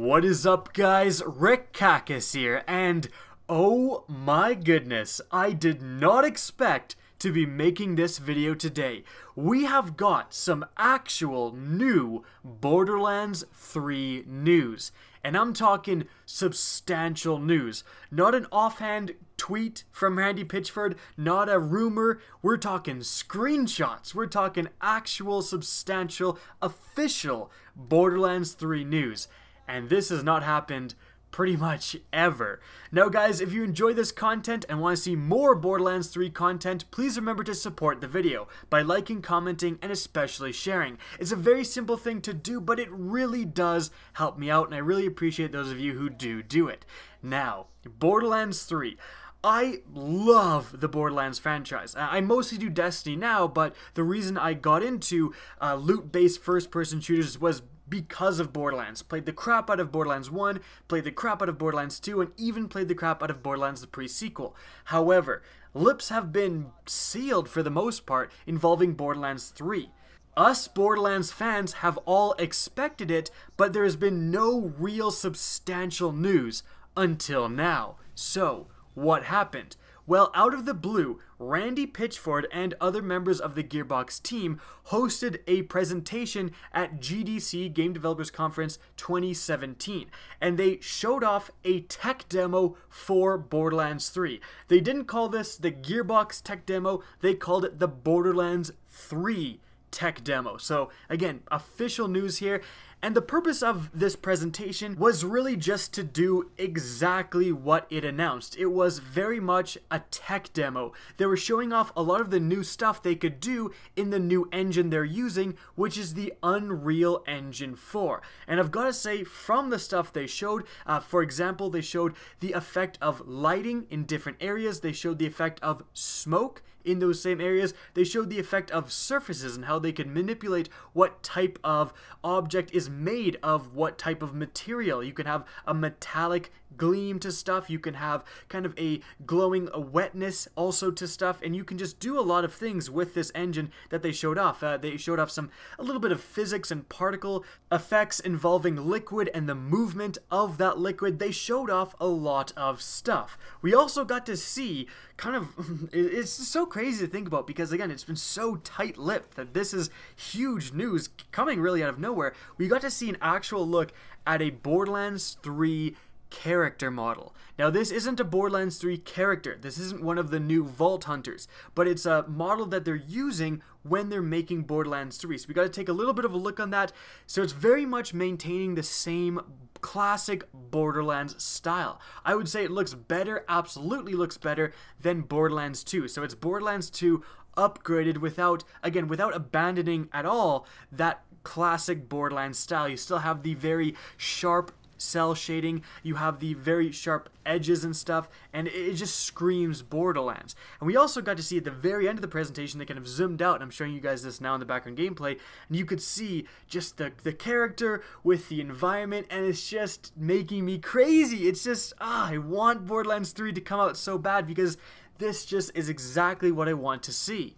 What is up, guys? Rick Kackis here, and oh my goodness, I did not expect to be making this video today. We have got some actual new Borderlands 3 news. And I'm talking substantial news. Not an offhand tweet from Randy Pitchford, not a rumor. We're talking screenshots. We're talking actual, substantial, official Borderlands 3 news. And this has not happened pretty much ever. Now guys, if you enjoy this content and want to see more Borderlands 3 content, please remember to support the video by liking, commenting, and especially sharing. It's a very simple thing to do, but it really does help me out, and I really appreciate those of you who do do it. Now, Borderlands 3. I love the Borderlands franchise. I mostly do Destiny now, but the reason I got into uh, loot-based first-person shooters was because of Borderlands. Played the crap out of Borderlands 1, played the crap out of Borderlands 2, and even played the crap out of Borderlands the pre-sequel. However, lips have been sealed for the most part involving Borderlands 3. Us Borderlands fans have all expected it, but there has been no real substantial news until now. So, what happened? Well, out of the blue, Randy Pitchford and other members of the Gearbox team hosted a presentation at GDC Game Developers Conference 2017, and they showed off a tech demo for Borderlands 3. They didn't call this the Gearbox tech demo, they called it the Borderlands 3 tech demo. So, again, official news here. And the purpose of this presentation was really just to do exactly what it announced. It was very much a tech demo. They were showing off a lot of the new stuff they could do in the new engine they're using, which is the Unreal Engine 4. And I've got to say, from the stuff they showed, uh, for example, they showed the effect of lighting in different areas, they showed the effect of smoke in those same areas. They showed the effect of surfaces and how they could manipulate what type of object is made of what type of material. You can have a metallic gleam to stuff, you can have kind of a glowing wetness also to stuff, and you can just do a lot of things with this engine that they showed off. Uh, they showed off some a little bit of physics and particle effects involving liquid and the movement of that liquid. They showed off a lot of stuff. We also got to see kind of it's so crazy to think about because again it's been so tight-lipped that this is huge news coming really out of nowhere we got to see an actual look at a borderlands 3 character model. Now this isn't a Borderlands 3 character, this isn't one of the new Vault Hunters, but it's a model that they're using when they're making Borderlands 3. So we got to take a little bit of a look on that. So it's very much maintaining the same classic Borderlands style. I would say it looks better, absolutely looks better than Borderlands 2. So it's Borderlands 2 upgraded without, again, without abandoning at all that classic Borderlands style. You still have the very sharp cel shading, you have the very sharp edges and stuff, and it just screams Borderlands. And we also got to see at the very end of the presentation, they kind of zoomed out, and I'm showing you guys this now in the background gameplay, and you could see just the, the character with the environment, and it's just making me crazy. It's just, ah, I want Borderlands 3 to come out so bad because this just is exactly what I want to see.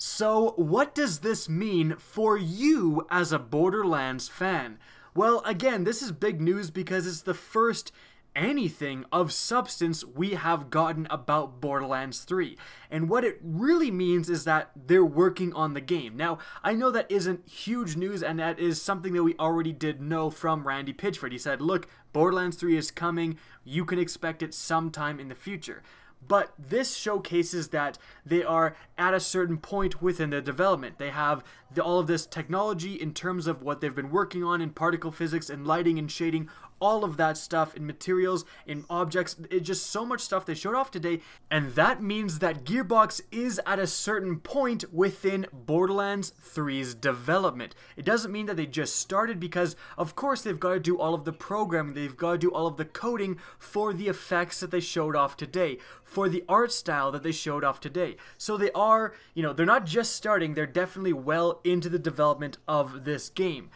So, what does this mean for you as a Borderlands fan? Well, again, this is big news because it's the first anything of substance we have gotten about Borderlands 3. And what it really means is that they're working on the game. Now, I know that isn't huge news and that is something that we already did know from Randy Pitchford. He said, look, Borderlands 3 is coming, you can expect it sometime in the future but this showcases that they are at a certain point within the development. They have the, all of this technology in terms of what they've been working on in particle physics and lighting and shading all of that stuff in materials, in objects. It's just so much stuff they showed off today. And that means that Gearbox is at a certain point within Borderlands 3's development. It doesn't mean that they just started because, of course, they've got to do all of the programming, they've got to do all of the coding for the effects that they showed off today, for the art style that they showed off today. So they are, you know, they're not just starting, they're definitely well into the development of this game.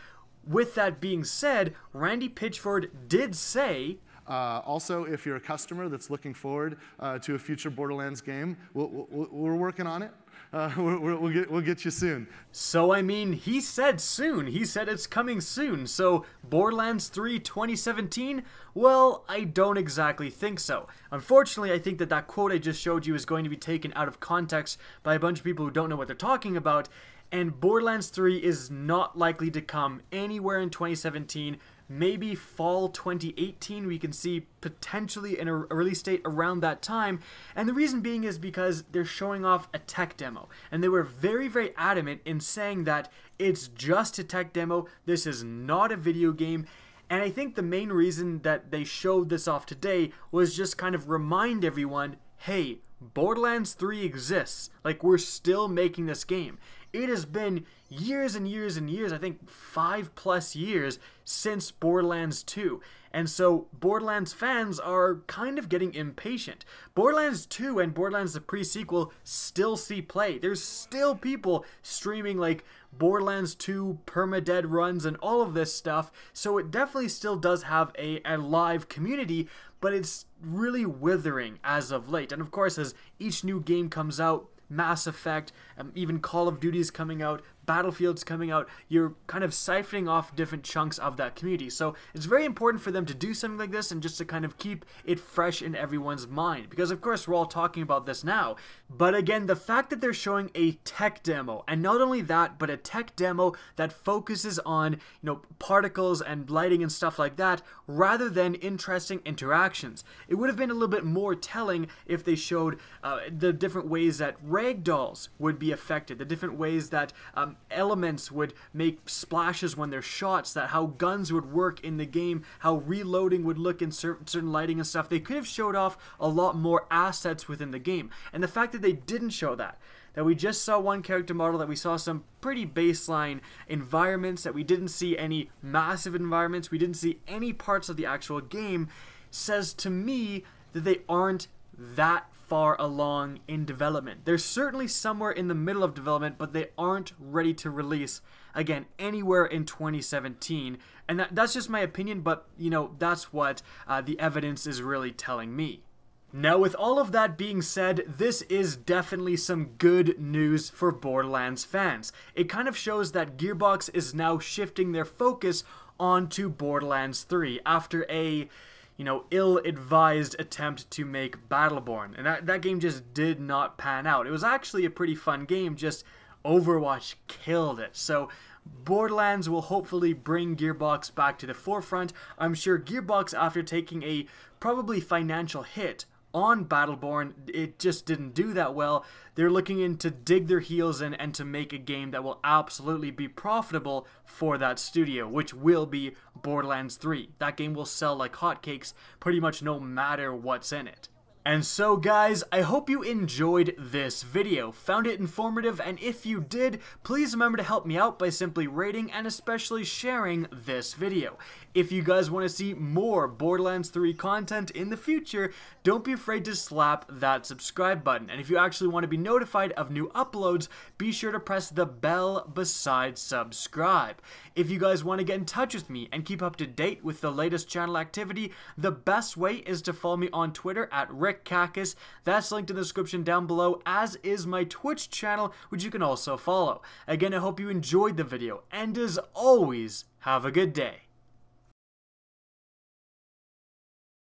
With that being said, Randy Pitchford did say uh, also, if you're a customer that's looking forward uh, to a future Borderlands game, we we we're working on it. Uh, we'll, we'll, get, we'll get you soon. So, I mean, he said soon. He said it's coming soon. So, Borderlands 3 2017? Well, I don't exactly think so. Unfortunately, I think that that quote I just showed you is going to be taken out of context by a bunch of people who don't know what they're talking about. And Borderlands 3 is not likely to come anywhere in 2017 maybe fall 2018 we can see potentially in a release date around that time. And the reason being is because they're showing off a tech demo. And they were very very adamant in saying that it's just a tech demo. This is not a video game. And I think the main reason that they showed this off today was just kind of remind everyone hey Borderlands 3 exists. Like we're still making this game it has been years and years and years, I think five plus years since Borderlands 2. And so Borderlands fans are kind of getting impatient. Borderlands 2 and Borderlands the pre-sequel still see play. There's still people streaming like Borderlands 2 permadead runs and all of this stuff. So it definitely still does have a, a live community, but it's really withering as of late. And of course, as each new game comes out, Mass Effect, um, even Call of Duty is coming out, Battlefield's coming out, you're kind of siphoning off different chunks of that community. So it's very important for them to do something like this and just to kind of keep it fresh in everyone's mind. Because of course we're all talking about this now. But again, the fact that they're showing a tech demo, and not only that, but a tech demo that focuses on, you know, particles and lighting and stuff like that, rather than interesting interactions. It would have been a little bit more telling if they showed uh, the different ways that ragdolls would be affected, the different ways that um, elements would make splashes when they're shots, that how guns would work in the game, how reloading would look in certain, certain lighting and stuff. They could have showed off a lot more assets within the game. And the fact that they didn't show that, that we just saw one character model, that we saw some pretty baseline environments, that we didn't see any massive environments, we didn't see any parts of the actual game, says to me that they aren't that far along in development. They're certainly somewhere in the middle of development, but they aren't ready to release again anywhere in 2017. And that, that's just my opinion, but you know, that's what uh, the evidence is really telling me. Now, with all of that being said, this is definitely some good news for Borderlands fans. It kind of shows that Gearbox is now shifting their focus onto Borderlands 3 after a you know, ill-advised attempt to make Battleborn. And that, that game just did not pan out. It was actually a pretty fun game, just Overwatch killed it. So Borderlands will hopefully bring Gearbox back to the forefront. I'm sure Gearbox, after taking a probably financial hit on Battleborn, it just didn't do that well. They're looking in to dig their heels in and to make a game that will absolutely be profitable for that studio, which will be Borderlands 3. That game will sell like hotcakes pretty much no matter what's in it. And so guys, I hope you enjoyed this video, found it informative, and if you did, please remember to help me out by simply rating and especially sharing this video. If you guys want to see more Borderlands 3 content in the future, don't be afraid to slap that subscribe button. And if you actually want to be notified of new uploads, be sure to press the bell beside subscribe. If you guys want to get in touch with me and keep up to date with the latest channel activity, the best way is to follow me on Twitter at RickKackis. That's linked in the description down below, as is my Twitch channel, which you can also follow. Again, I hope you enjoyed the video, and as always, have a good day.